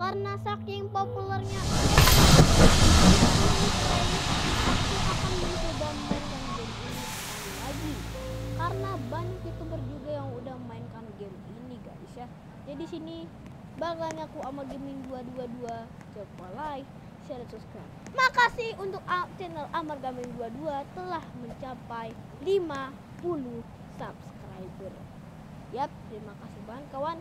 karena saking populernya aku akan mencoba mainkan game ini sekali lagi karena banyak youtuber juga yang udah mainkan game ini guys ya. Jadi sini bakalan aku sama gaming 222 coba like share dan subscribe. Makasih untuk channel Amar Gaming 22 telah mencapai 50 subscriber. Yap, terima kasih banget kawan.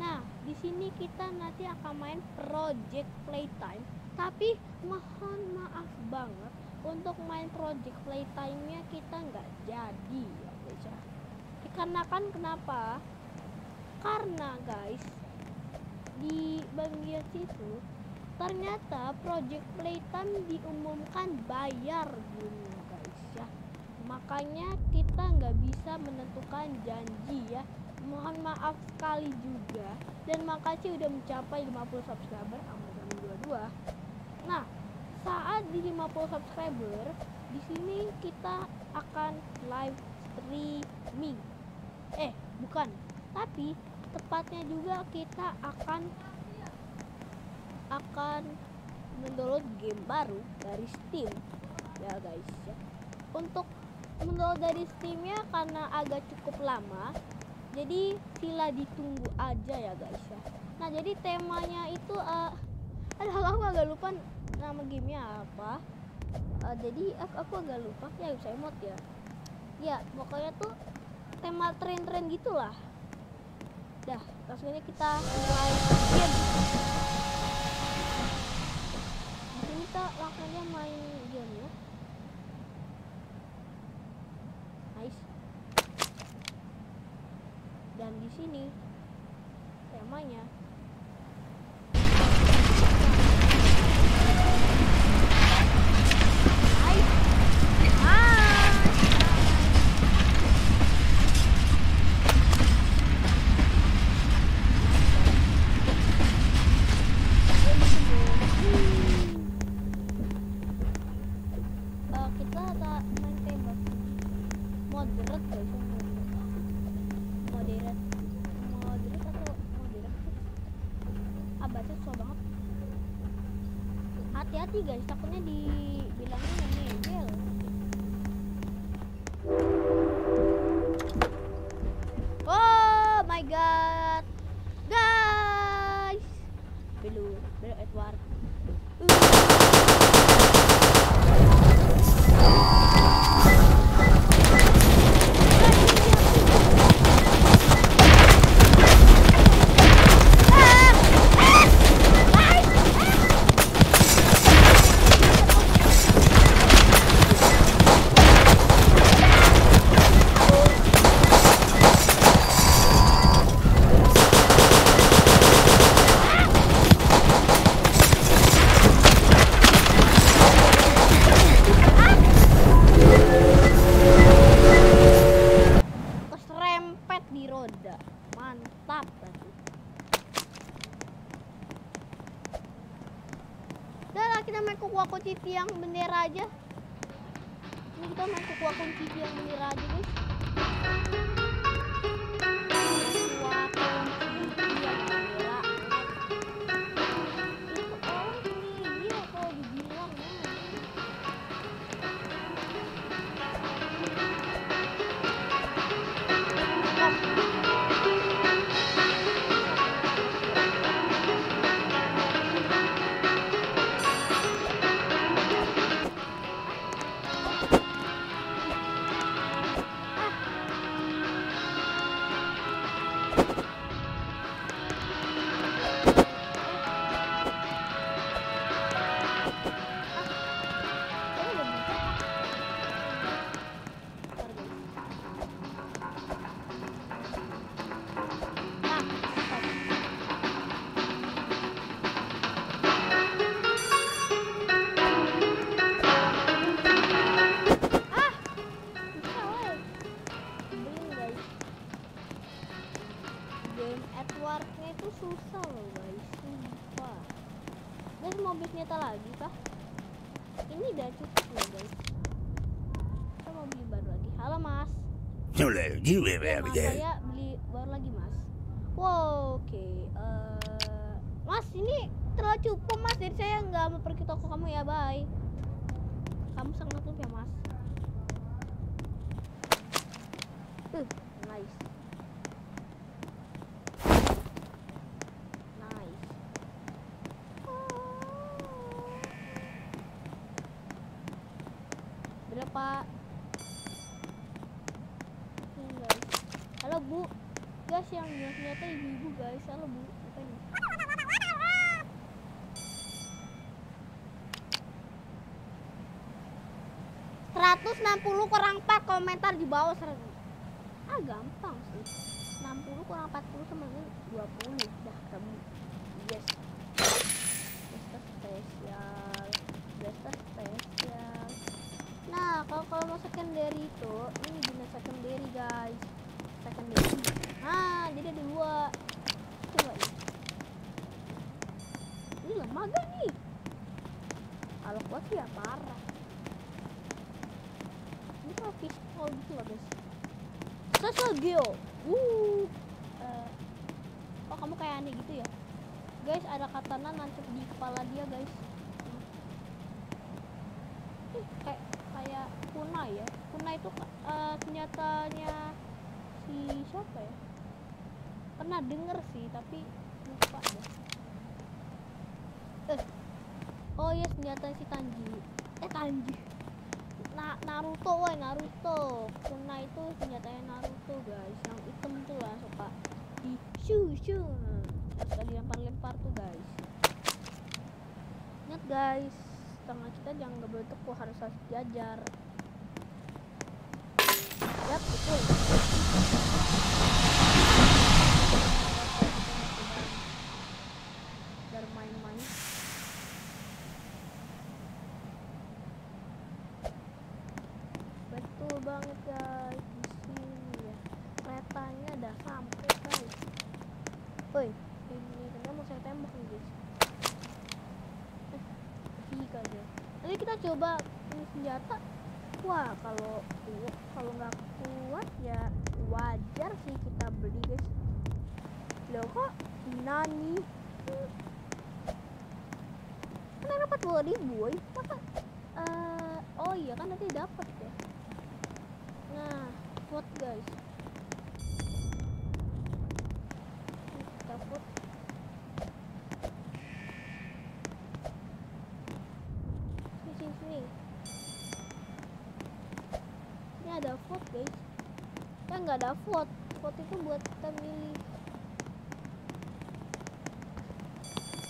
Nah, di sini kita nanti akan main Project Playtime. Tapi mohon maaf banget untuk main Project Playtime-nya kita nggak jadi ya guys ya. Dikarenakan kenapa? Karena guys di bagian situ ternyata Project Playtime diumumkan bayar dulu guys ya makanya kita nggak bisa menentukan janji ya mohon maaf sekali juga. Dan makasih udah mencapai 50 subscriber Amazon 22 nah saat di 50 subscriber di sini kita akan live streaming. Eh bukan. Tapi tepatnya juga kita akan akan mendownload game baru dari Steam. Ya guys. Ya untuk mendownload dari Steamnya karena agak cukup lama jadi sila ditunggu aja ya guys ya. Nah jadi temanya itu uh, aduh aku agak lupa nama gamenya apa. Eh, jadi aku, aku agak lupa. Ya saya mod ya. Ya pokoknya tuh tema tren-tren gitulah. Dah langsung aja kita mulai game. Kita langsung main game ya nice dan di sini. Temanya nice nice Eh, kita tak main tembak moderate guys ya, moderate moderate atau moderate sih ah baca susah banget hati-hati guys yang bendera aja. Ini kita main kukuaku TV guys, sumpah. Guys mau beli senjata lagi kah? Ini udah cukup loh guys. Kita mau beli baru lagi. Halo mas. Ya, mas there? saya beli baru lagi mas. Wow, oke. Eh, mas, ini terlalu cukup mas jadi saya nggak mau pergi toko kamu ya bye kamu sangat lupa ya mas uh nice berapa Ini, guys halo bu guys yang nyata ibu-ibu guys halo bu apa ini Seratus enam puluh kurang empat komentar di bawah seratus. Ah gampang sih. 60 kurang 40 sama dengan 20 dah kamu. Yes. Blaster spesial. Blaster spesial. Nah, kalau kalau mau secondary itu ini guna secondary guys. Secondary. Nah, jadi ada dua. Coba ini. Ini lemah gak nih? Kalau kuat sih ya parah. Ini kalau pistol gitu loh guys. Sasageo. Uh. Eh, oh kamu kayak aneh gitu ya? Guys, ada katana nancep di kepala dia, guys. Kayak kayak kuna ya. Kuna itu eh, senjatanya si siapa ya? Pernah denger sih, tapi lupa deh. Eh. Oh iya senjata si Tanji. Eh Tanji. Na Naruto woi Naruto Kuna itu senjatanya Naruto guys yang hitam tuh lah suka di shoo shoo suka dilempar-lempar tuh guys ingat guys tangan kita jangan nggak boleh harus harus jajar yap betul biar main-main betul banget guys di sini ya keretanya udah sampai guys woi ini ternyata mau saya tembak nih guys eh jika aja nanti kita coba ini senjata. Wah kalau kalau nggak kuat ya wajar sih kita beli guys. Loh kok nani? Kan dapat dua ribu masa eh, oh iya kan nanti dapat ya. Nah vote guys Ini kita vote sini sini sini ini ada vote guys ya nggak ada vote. Vote itu buat kita milih.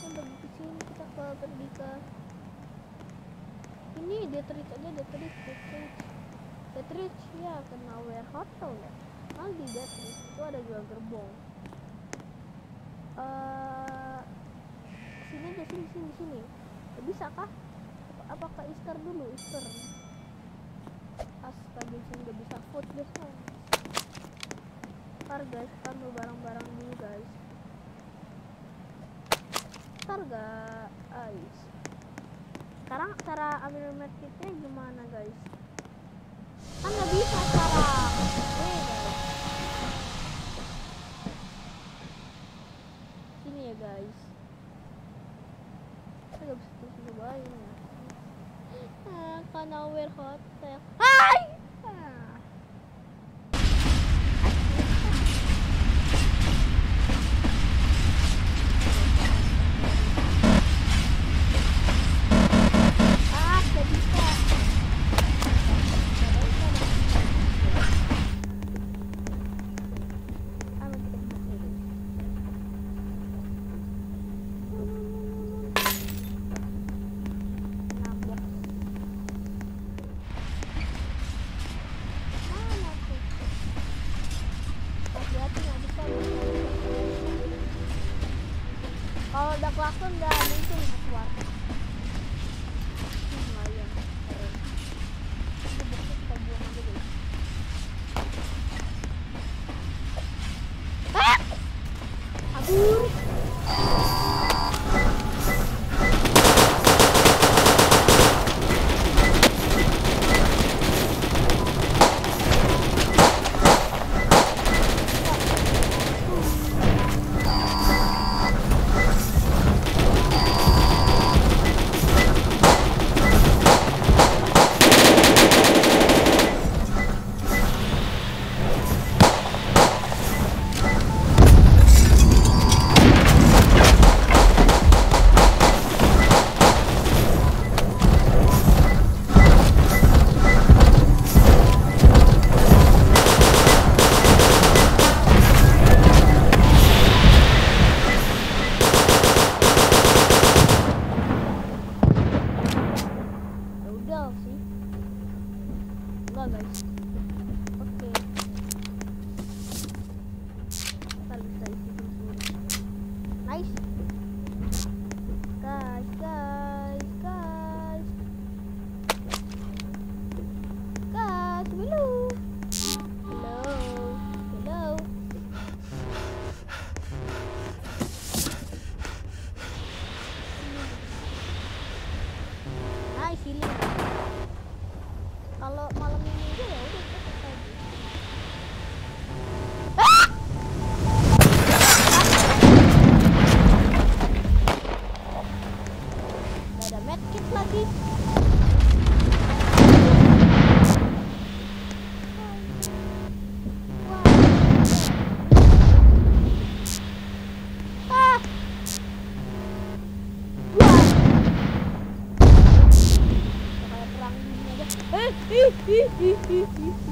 Yang pergi ke sini kita ke pergi ke ini Detroit aja Detroit Detroit. Detroit ya kena Ware Hotel ya. Kan di Detroit itu ada jual gerbong. Eh sini aja sini sini sini. Bisa kah Apa- apakah Easter dulu? Easter. Astaga sini nggak bisa food guys ntar guys. Ambil barang-barang dulu guys. Ntar guys. Sekarang cara ambil medkitnya gimana guys? Kan nggak bisa sekarang. Guys. Sini ya guys. Saya nggak bisa terus cobain ya. Ah, karena wear hotel Kalau udah klakson udah muncul keluar. ih, ih, ih, ih, ih.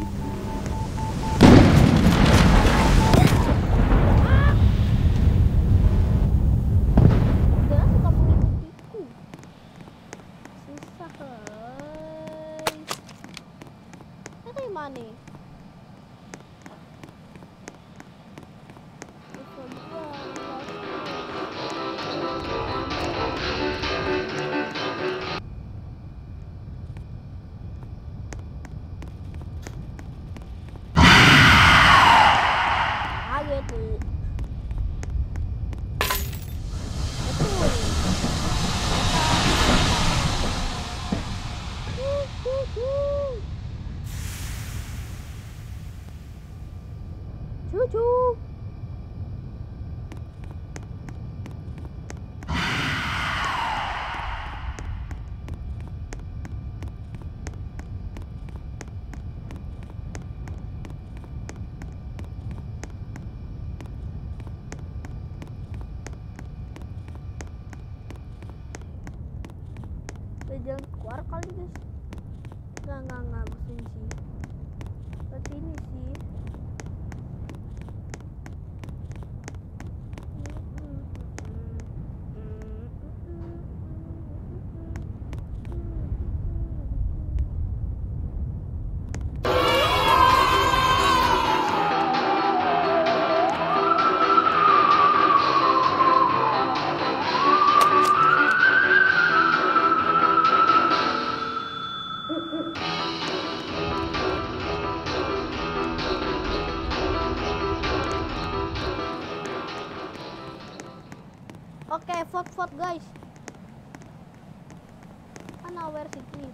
Where city?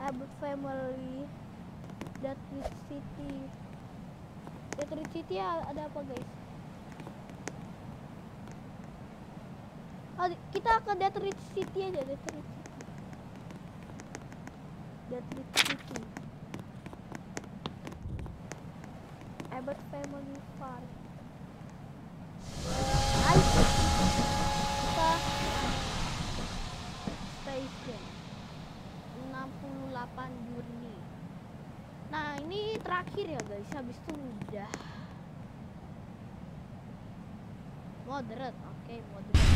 Abbott family. Deathwish City. Deathwish City a- ada apa guys? Kita ke Deathwish City aja, Deathwish City. Deathwish City. Abbott family farm. Nice. Kita station 68 Juni. Nah, ini terakhir ya guys. Habis itu udah moderate. Oke, moderate.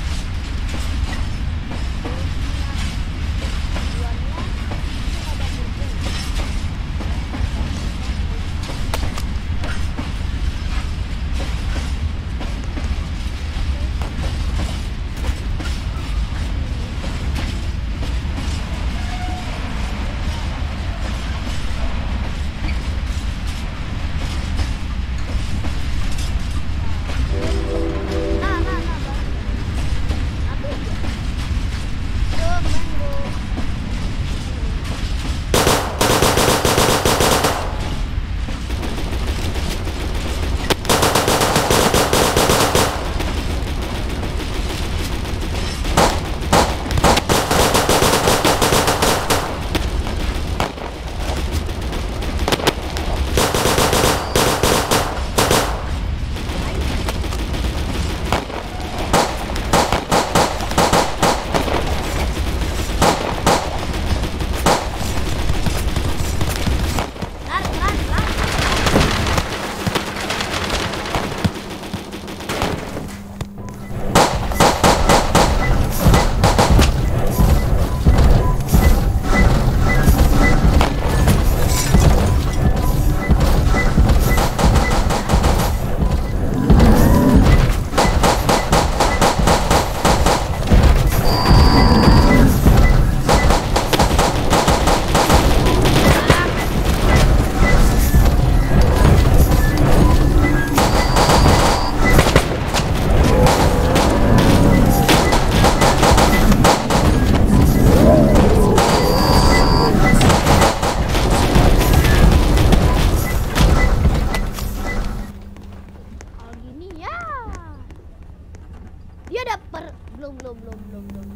udah per belum belum belum belum belum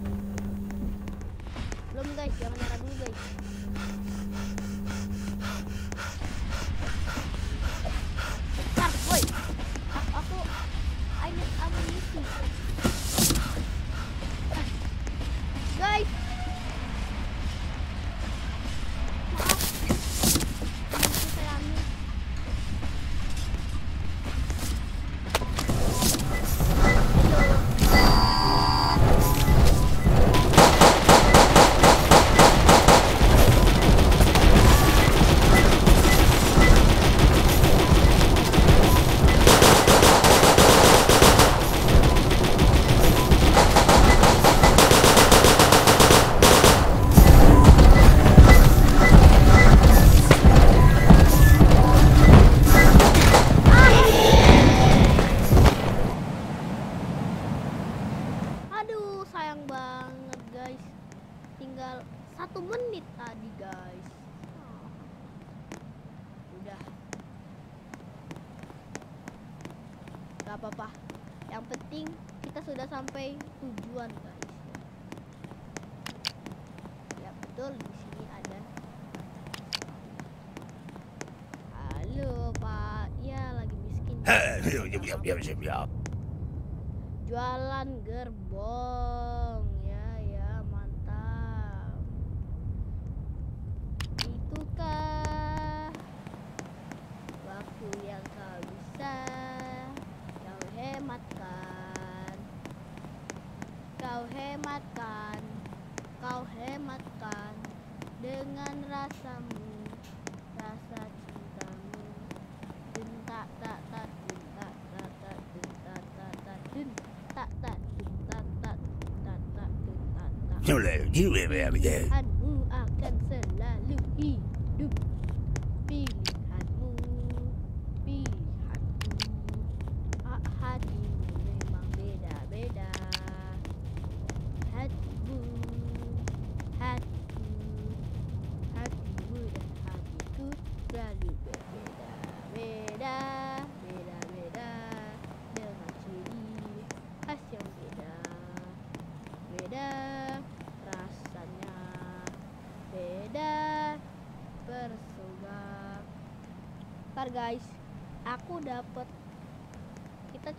belum. Guys jangan nyerah dulu guys. jualan gerbong. Hello, you live over there.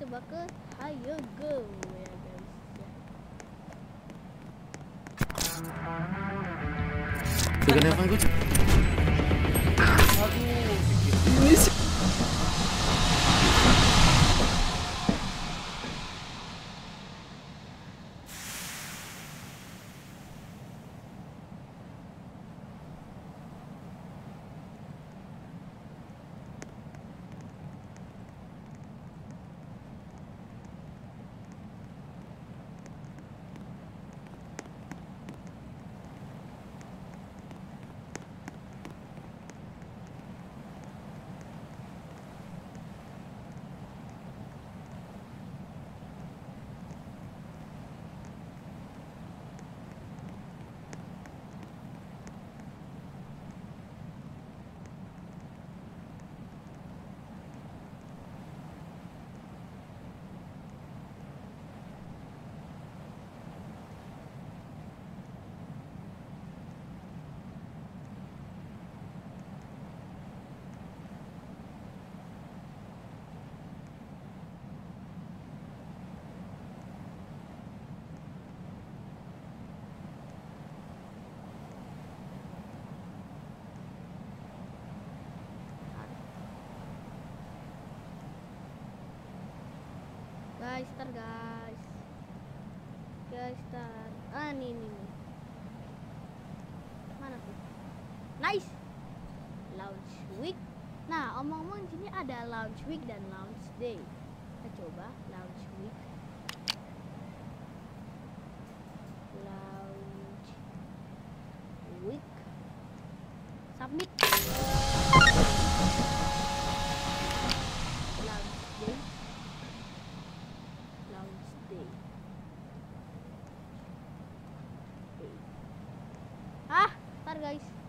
How you go? Jangan apa aku guys tar guys. Guys tar. Ah ini ini, ini. mana tuh? Nice. Launch week. Nah omong-omong sini ada launch week dan launch day. Kita coba launch week. guys.